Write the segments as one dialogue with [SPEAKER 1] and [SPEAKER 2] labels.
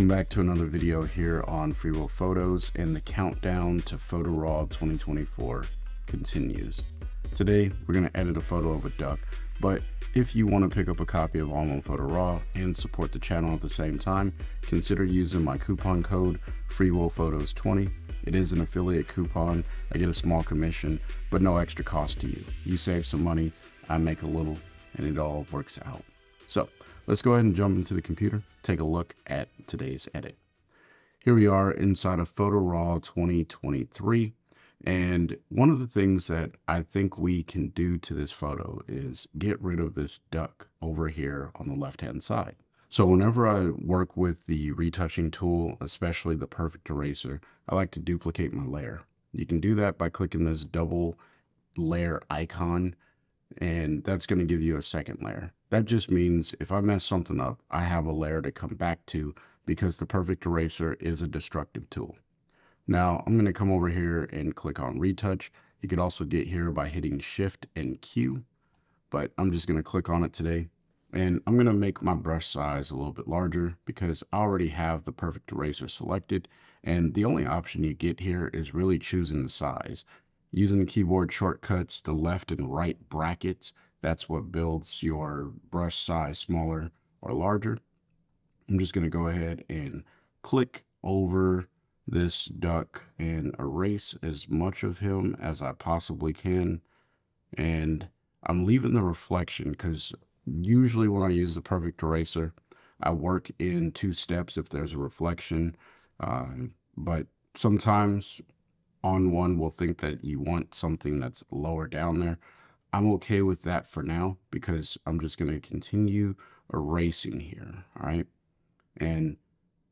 [SPEAKER 1] Welcome back to another video here on Free Will Photos and the countdown to Photo Raw 2024 continues. Today, we're going to edit a photo of a duck, but if you want to pick up a copy of ON1 Photo Raw and support the channel at the same time, consider using my coupon code Free Will FreeWillPhotos20. It is an affiliate coupon. I get a small commission, but no extra cost to you. You save some money, I make a little, and it all works out. So let's go ahead and jump into the computer, take a look at today's edit. Here we are inside of Photo Raw 2023. And one of the things that I think we can do to this photo is get rid of this duck over here on the left-hand side. So whenever I work with the retouching tool, especially the perfect eraser, I like to duplicate my layer. You can do that by clicking this double layer icon, and that's going to give you a second layer. That just means if I mess something up, I have a layer to come back to because the perfect eraser is a destructive tool. Now I'm going to come over here and click on retouch. You could also get here by hitting shift and Q, but I'm just going to click on it today. And I'm going to make my brush size a little bit larger because I already have the perfect eraser selected. And the only option you get here is really choosing the size. Using the keyboard shortcuts, the left and right brackets, that's what builds your brush size smaller or larger. I'm just going to go ahead and click over this duck and erase as much of him as I possibly can. And I'm leaving the reflection because usually when I use the perfect eraser, I work in two steps if there's a reflection. Uh, but sometimes ON1 will think that you want something that's lower down there. I'm okay with that for now because I'm just going to continue erasing here. All right. And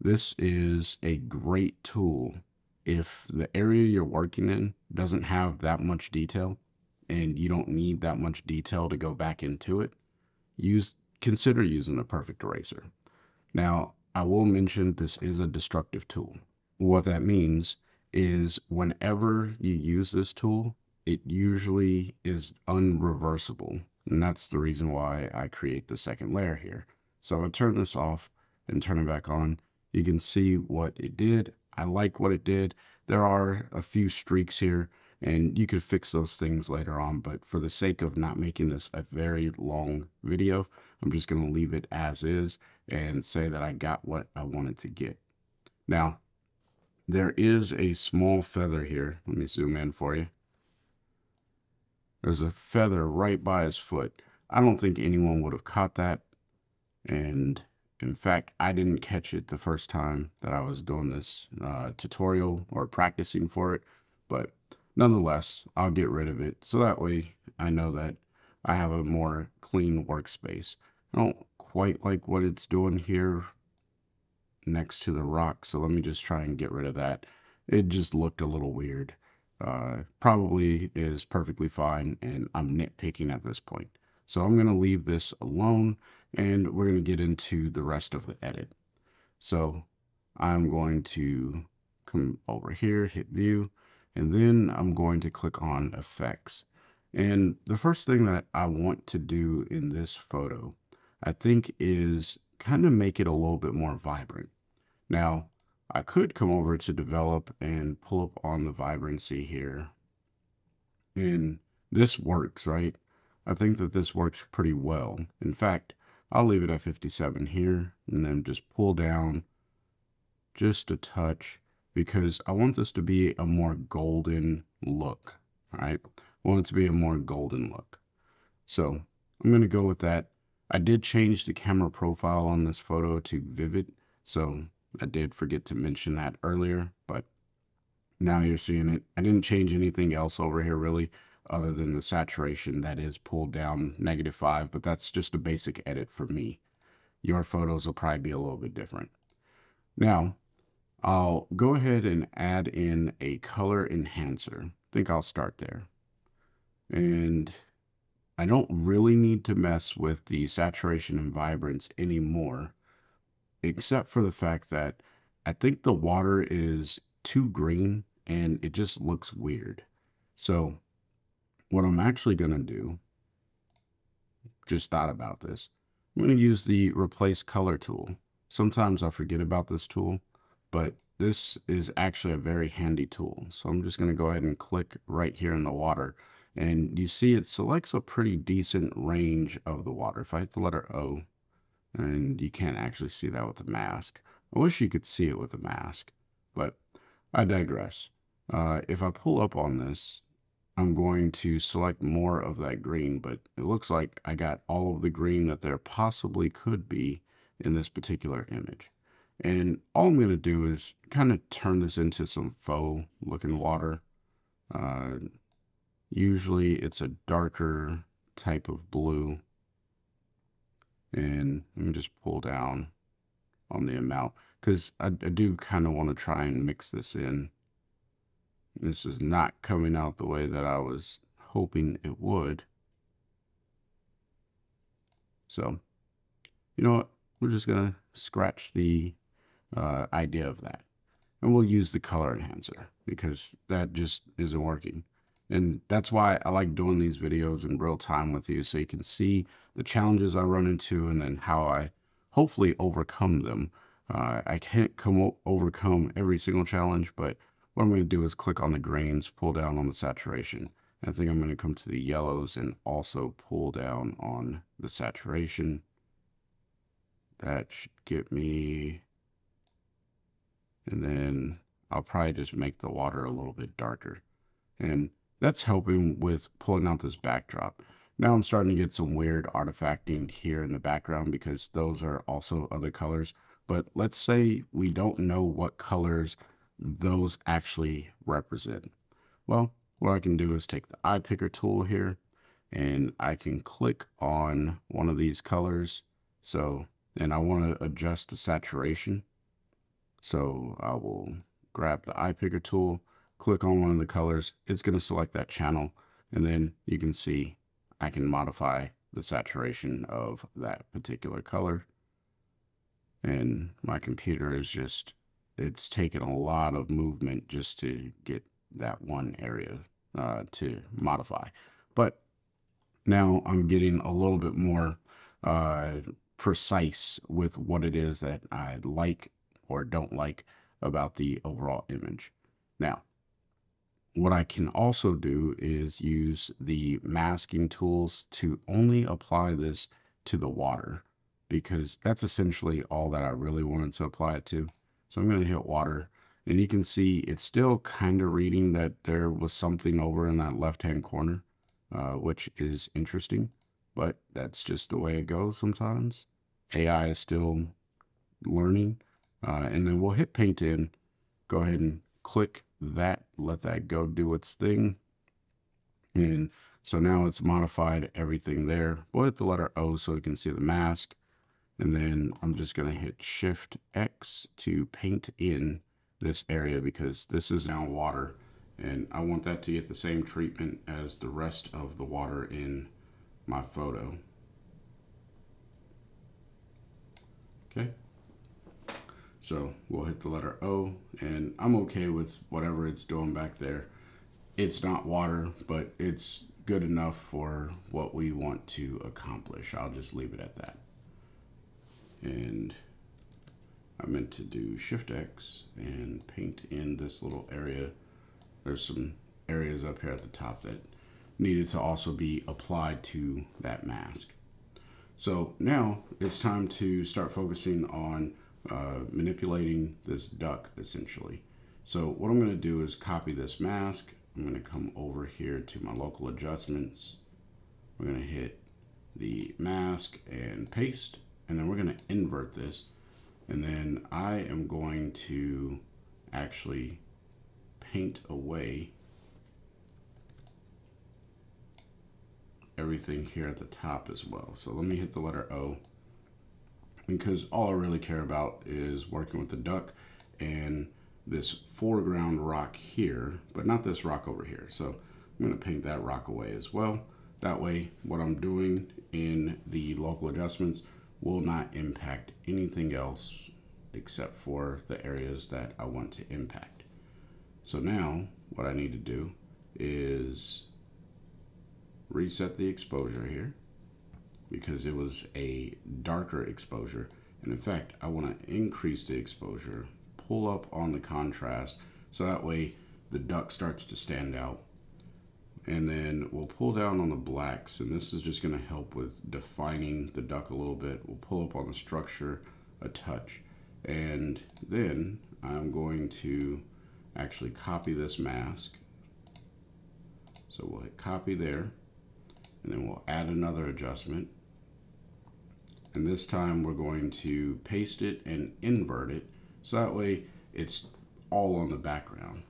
[SPEAKER 1] this is a great tool if the area you're working in doesn't have that much detail and you don't need that much detail to go back into it. Use consider using a perfect eraser. Now, I will mention this is a destructive tool. What that means is whenever you use this tool, it usually is unreversible. And that's the reason why I create the second layer here. So I'll turn this off and turn it back on. You can see what it did. I like what it did. There are a few streaks here and you could fix those things later on. But for the sake of not making this a very long video, I'm just going to leave it as is and say that I got what I wanted to get. Now, there is a small feather here. Let me zoom in for you. There's a feather right by his foot. I don't think anyone would have caught that. And in fact, I didn't catch it the first time that I was doing this uh, tutorial or practicing for it. But nonetheless, I'll get rid of it. So that way I know that I have a more clean workspace. I don't quite like what it's doing here next to the rock. So let me just try and get rid of that. It just looked a little weird uh, probably is perfectly fine and I'm nitpicking at this point. So I'm going to leave this alone and we're going to get into the rest of the edit. So I'm going to come over here, hit view, and then I'm going to click on effects. And the first thing that I want to do in this photo, I think is kind of make it a little bit more vibrant. Now, I could come over to develop and pull up on the vibrancy here. And this works, right? I think that this works pretty well. In fact, I'll leave it at 57 here and then just pull down just a touch because I want this to be a more golden look, right? I want it to be a more golden look. So I'm going to go with that. I did change the camera profile on this photo to vivid. So I did forget to mention that earlier, but now you're seeing it. I didn't change anything else over here really other than the saturation that is pulled down negative five, but that's just a basic edit for me. Your photos will probably be a little bit different. Now, I'll go ahead and add in a color enhancer. I think I'll start there. And I don't really need to mess with the saturation and vibrance anymore except for the fact that I think the water is too green and it just looks weird. So what I'm actually going to do, just thought about this, I'm going to use the replace color tool. sometimes I forget about this tool, but this is actually a very handy tool. So I'm just going to go ahead and click right here in the water. And you see it selects a pretty decent range of the water. If I hit the letter O, and you can't actually see that with the mask. I wish you could see it with a mask, but I digress. Uh, if I pull up on this, I'm going to select more of that green, but it looks like I got all of the green that there possibly could be in this particular image. And all I'm going to do is kind of turn this into some faux looking water. Uh, usually it's a darker type of blue. And let me just pull down on the amount because I, I do kind of want to try and mix this in. This is not coming out the way that I was hoping it would. So, you know what? We're just going to scratch the uh, idea of that. And we'll use the color enhancer because that just isn't working. And that's why I like doing these videos in real time with you so you can see the challenges I run into and then how I hopefully overcome them. Uh, I can't come overcome every single challenge, but what I'm going to do is click on the grains, pull down on the saturation. I think I'm going to come to the yellows and also pull down on the saturation. That should get me and then I'll probably just make the water a little bit darker. And that's helping with pulling out this backdrop. Now I'm starting to get some weird artifacting here in the background because those are also other colors. But let's say we don't know what colors those actually represent. Well, what I can do is take the eye picker tool here and I can click on one of these colors. So, and I want to adjust the saturation. So I will grab the eye picker tool, click on one of the colors. It's going to select that channel. And then you can see I can modify the saturation of that particular color. And my computer is just, it's taken a lot of movement just to get that one area uh, to modify. But now I'm getting a little bit more uh, precise with what it is that I like or don't like about the overall image. Now, what I can also do is use the masking tools to only apply this to the water because that's essentially all that I really wanted to apply it to. So I'm going to hit water and you can see it's still kind of reading that there was something over in that left-hand corner, uh, which is interesting, but that's just the way it goes sometimes. AI is still learning. Uh, and then we'll hit paint in, go ahead and click that, let that go do its thing. And so now it's modified everything there. Hit the letter O so we can see the mask. And then I'm just going to hit Shift X to paint in this area because this is now water. And I want that to get the same treatment as the rest of the water in my photo. Okay. So we'll hit the letter O and I'm okay with whatever it's doing back there. It's not water, but it's good enough for what we want to accomplish. I'll just leave it at that. And I meant to do Shift X and paint in this little area. There's some areas up here at the top that needed to also be applied to that mask. So now it's time to start focusing on uh, manipulating this duck essentially. So what I'm going to do is copy this mask. I'm going to come over here to my local adjustments. We're going to hit the mask and paste and then we're going to invert this and then I am going to actually paint away everything here at the top as well. So let me hit the letter O because all I really care about is working with the duck and this foreground rock here, but not this rock over here. So I'm gonna paint that rock away as well. That way, what I'm doing in the local adjustments will not impact anything else except for the areas that I want to impact. So now what I need to do is reset the exposure here because it was a darker exposure And in fact, I want to increase the exposure, pull up on the contrast, so that way the duck starts to stand out. And then we'll pull down on the blacks, and this is just gonna help with defining the duck a little bit. We'll pull up on the structure a touch. And then I'm going to actually copy this mask. So we'll hit copy there, and then we'll add another adjustment. And this time we're going to paste it and invert it. So that way it's all on the background.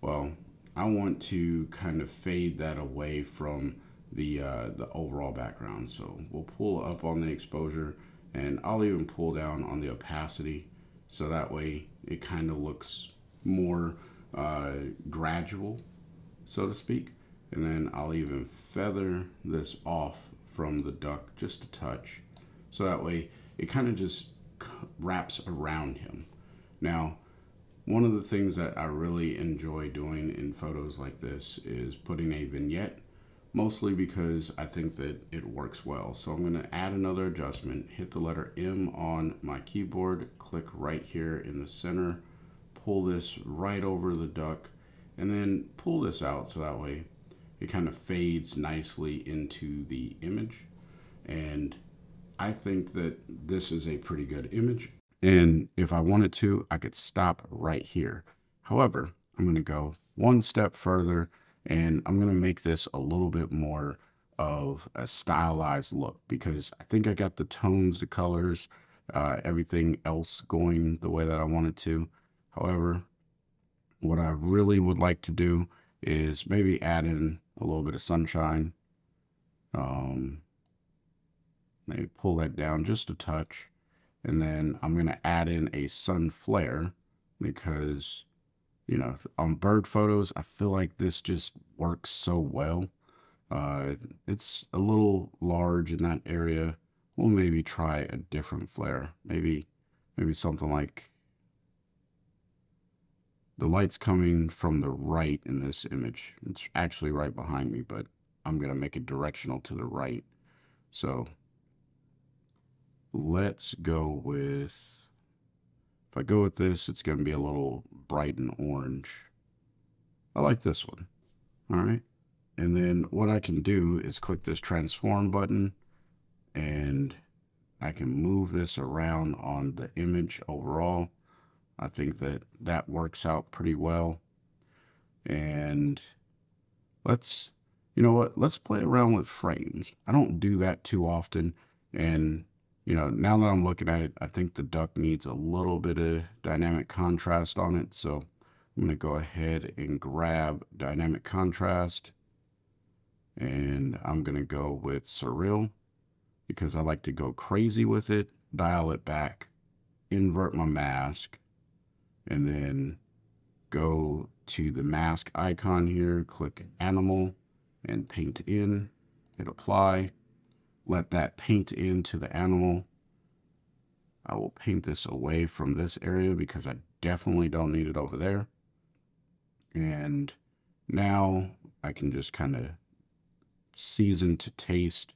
[SPEAKER 1] Well, I want to kind of fade that away from the, uh, the overall background. So we'll pull up on the exposure and I'll even pull down on the opacity. So that way it kind of looks more uh, gradual, so to speak. And then I'll even feather this off from the duck just a touch. So that way it kind of just wraps around him. Now, one of the things that I really enjoy doing in photos like this is putting a vignette, mostly because I think that it works well. So I'm going to add another adjustment, hit the letter M on my keyboard, click right here in the center, pull this right over the duck, and then pull this out so that way it kind of fades nicely into the image. And I think that this is a pretty good image. And if I wanted to, I could stop right here. However, I'm going to go one step further and I'm going to make this a little bit more of a stylized look because I think I got the tones, the colors, uh, everything else going the way that I wanted to. However, what I really would like to do is maybe add in a little bit of sunshine. Um, maybe pull that down just a touch. And then I'm going to add in a sun flare because, you know, on bird photos, I feel like this just works so well. Uh, it's a little large in that area. We'll maybe try a different flare. Maybe, maybe something like the light's coming from the right in this image. It's actually right behind me, but I'm going to make it directional to the right. So let's go with, if I go with this, it's going to be a little bright and orange. I like this one. All right. And then what I can do is click this transform button and I can move this around on the image overall I think that that works out pretty well. And let's, you know what, let's play around with frames. I don't do that too often. And, you know, now that I'm looking at it, I think the duck needs a little bit of dynamic contrast on it. So I'm going to go ahead and grab dynamic contrast. And I'm going to go with surreal because I like to go crazy with it, dial it back, invert my mask, and then go to the mask icon here, click animal and paint in, hit apply, let that paint into the animal. I will paint this away from this area because I definitely don't need it over there. And now I can just kind of season to taste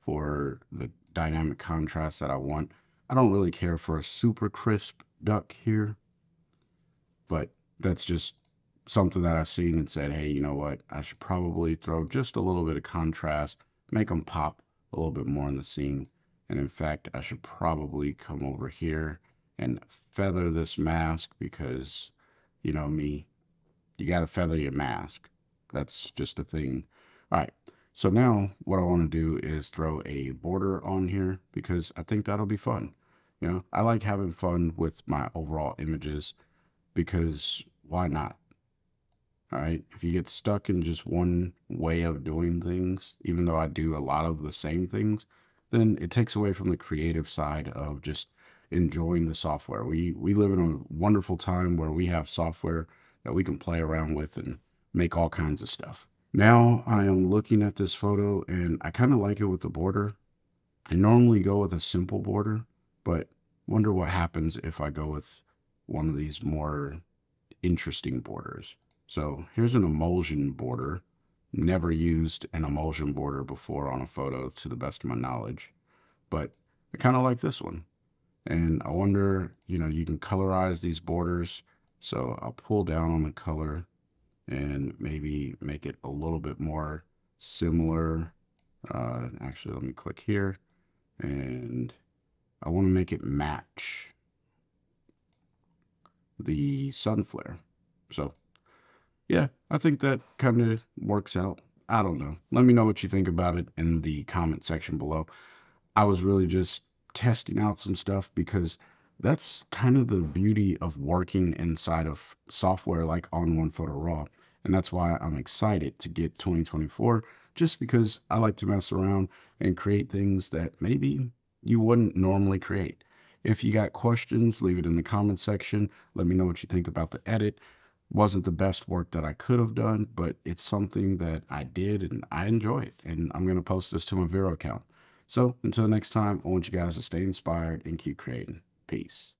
[SPEAKER 1] for the dynamic contrast that I want. I don't really care for a super crisp duck here but that's just something that I've seen and said, hey, you know what? I should probably throw just a little bit of contrast, make them pop a little bit more in the scene. And in fact, I should probably come over here and feather this mask because, you know, me, you got to feather your mask. That's just a thing. All right. So now what I want to do is throw a border on here because I think that'll be fun. You know, I like having fun with my overall images because why not? All right. If you get stuck in just one way of doing things, even though I do a lot of the same things, then it takes away from the creative side of just enjoying the software. We we live in a wonderful time where we have software that we can play around with and make all kinds of stuff. Now I am looking at this photo and I kind of like it with the border. I normally go with a simple border, but wonder what happens if I go with one of these more interesting borders. So here's an emulsion border. Never used an emulsion border before on a photo to the best of my knowledge, but I kind of like this one. And I wonder, you know, you can colorize these borders. So I'll pull down on the color and maybe make it a little bit more similar. Uh, actually, let me click here and I want to make it match the sun flare. So yeah, I think that kind of works out. I don't know. Let me know what you think about it in the comment section below. I was really just testing out some stuff because that's kind of the beauty of working inside of software like ON1 Photo Raw. And that's why I'm excited to get 2024, just because I like to mess around and create things that maybe you wouldn't normally create. If you got questions, leave it in the comment section. Let me know what you think about the edit. Wasn't the best work that I could have done, but it's something that I did and I enjoy it. And I'm going to post this to my Vero account. So until next time, I want you guys to stay inspired and keep creating. Peace.